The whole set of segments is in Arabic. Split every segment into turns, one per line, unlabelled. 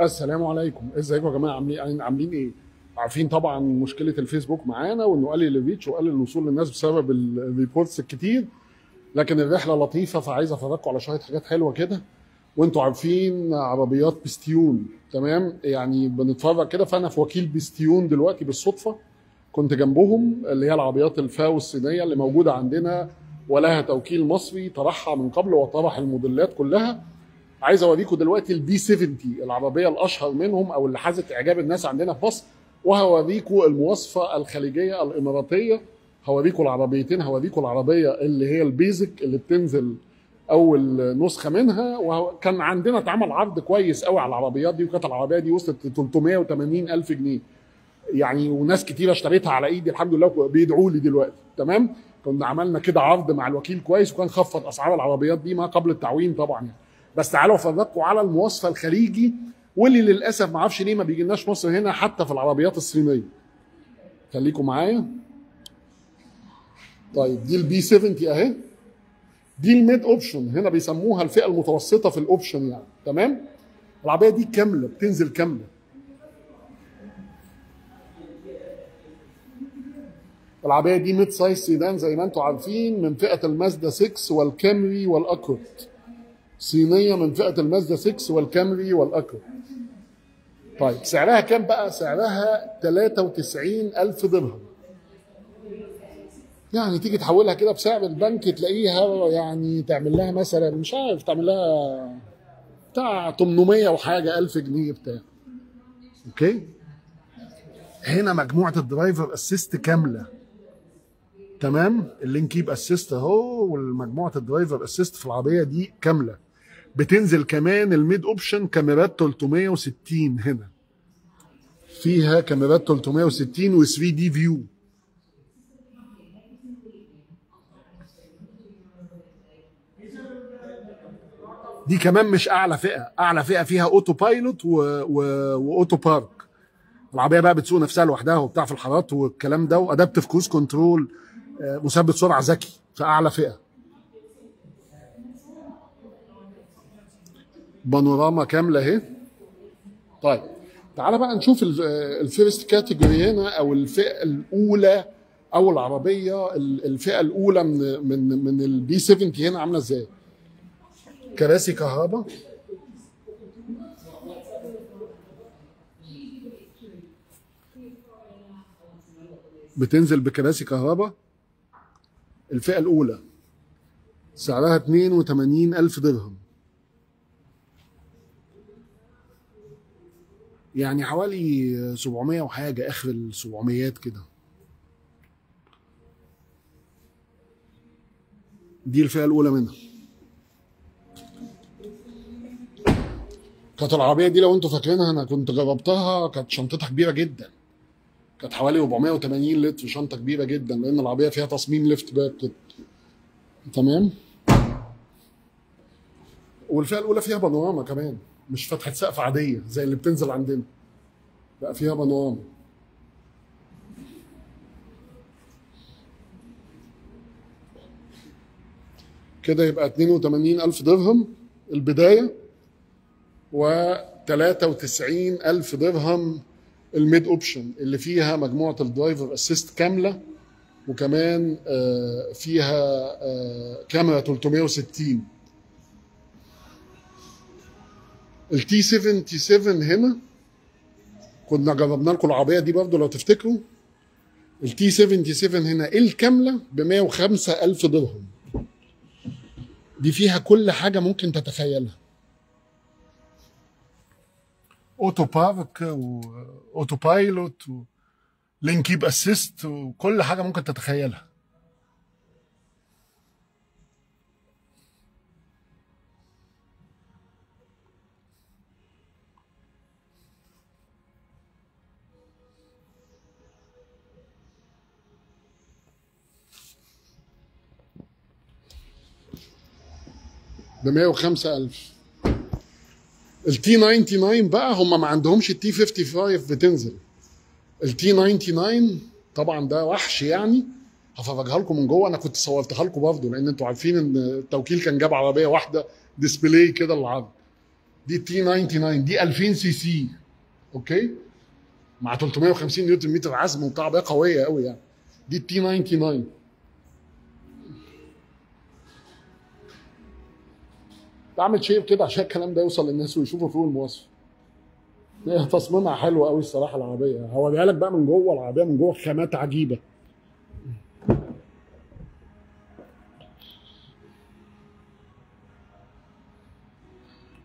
السلام عليكم. ازيكم يا جماعة؟ عاملين عاملين إيه؟ عارفين طبعا مشكلة الفيسبوك معانا وانه قلل ال reach وقلل الوصول للناس بسبب ال reports الكتير. لكن الرحلة لطيفة فعايز أفرجكم على شوية حاجات حلوة كده. وانتوا عارفين عربيات بستيون تمام؟ يعني بنتفرج كده. فأنا في وكيل بستيون دلوقتي بالصدفة. كنت جنبهم اللي هي العربيات الفاو الصينية اللي موجودة عندنا ولها توكيل مصري طرحها من قبل وطرح الموديلات كلها. عايز اوريكم دلوقتي ال B70 العربية الاشهر منهم أو اللي حازت اعجاب الناس عندنا في مصر وهوريكم المواصفة الخليجية الاماراتية. هوريكم العربيتين هوريكم العربية اللي هي ال basic اللي بتنزل اول نسخة منها. وكان عندنا اتعمل عرض كويس قوي على العربيات دي وكانت العربية دي وصلت 380 ألف جنيه. يعني وناس كتيره اشتريتها على ايدي الحمد لله بيدعوا لي دلوقتي. تمام؟ كنا عملنا كده عرض مع الوكيل كويس وكان خفض اسعار العربيات دي ما قبل التعويم طبعا يعني. بس تعالوا افرجكم على المواصفة الخليجي واللي للأسف ما أعرفش ليه ما بيجيلناش مصر هنا حتى في العربيات الصينية. خليكم معايا. طيب دي ال B70 أهي. دي ال mid option هنا بيسموها الفئة المتوسطة في ال option يعني. تمام؟ العربية دي كاملة بتنزل كاملة. العربية دي mid size sedan زي ما أنتم عارفين من فئة المازدا 6 والكامري والأكورد. صينية من فئة المازدا 6 والكامري والاكورد طيب سعرها كام بقى؟ سعرها 93 ألف درهم. يعني تيجي تحولها كده بسعر البنك تلاقيها يعني تعمل لها مثلا مش عارف تعمل لها بتاع 800 وحاجة ألف جنيه بتاع. أوكي؟ هنا مجموعة ال driver assist كاملة. تمام؟ ال lane keep assist أهو والمجموعة ال driver assist في العربية دي كاملة. بتنزل كمان ال mid option كاميرات 360 هنا. فيها كاميرات 360 و 3 D view دي كمان مش أعلى فئة. أعلى فئة فيها auto pilot. و auto park العربية بقى بتسوق نفسها لوحدها وبتاع في الحارات والكلام ده و adaptive cruise control مثبت سرعة ذكي. في اعلى فئة. بانوراما كاملة اهي. طيب تعالى بقى نشوف ال first category هنا أو الفئة الأولى أو العربية الفئة الأولى من من من ال B 70 هنا عاملة إزاي؟ كراسي كهرباء. بتنزل بكراسي كهرباء. الفئة الأولى سعرها 82 ألف درهم. يعني حوالي 700 وحاجة آخر ال 700 كده. دي الفئة الأولى منها. كانت العربية دي لو أنتوا فاكرينها أنا كنت جربتها كانت شنطتها كبيرة جدا. كانت حوالي 480 لتر شنطة كبيرة جدا لأن العربية فيها تصميم liftback كده. تمام؟ والفئة الأولى فيها بانوراما كمان. مش فتحة سقف عادية زي اللي بتنزل عندنا. لا فيها بانوراما كده يبقى 82 ألف درهم البداية و 93 ألف درهم ال mid option اللي فيها مجموعة ال driver assist كاملة وكمان فيها كاميرا 360 ال T 77 هنا. كنا جربنا لكم العربية دي برضو لو تفتكروا. ال T 77 هنا الكامله ب 105 ألف درهم. دي فيها كل حاجة ممكن تتخيلها. auto park و auto pilot ولينكيب أسيست وكل حاجة ممكن تتخيلها. ب 105 ألف. التي 99 بقى هم ما عندهمش التي 55 بتنزل. ال T 99 طبعا ده وحش يعني. هفرجها لكم من جوه. أنا كنت صورتها لكم برضه لأن أنتوا عارفين إن التوكيل كان جاب عربية واحدة display كده للعرض. دي T 99 دي 2000 CC. أوكي؟ مع 350 نيوتن متر عزم وبتاع عربية قوية قوي يعني. دي ال T 99 بعمل share كده عشان الكلام ده يوصل للناس ويشوفوا فرق المواصفه تصميمها حلو قوي الصراحة العربية. هوريها لك بقى من جوه العربية من جوه خامات عجيبة.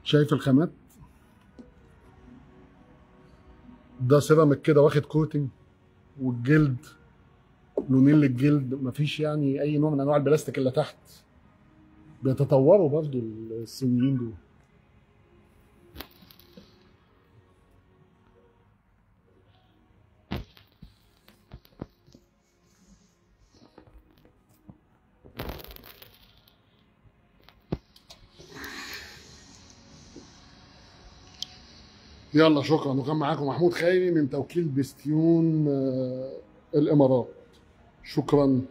شايف الخامات؟ ده سيراميك كده واخد coating والجلد لونين للجلد مفيش يعني أي نوع من أنواع البلاستيك اللي تحت. بيتطوروا برضو الصينيين دول. يلا شكرا. وكان معاكم محمود خيري من توكيل بستيون آه، الإمارات. شكرا.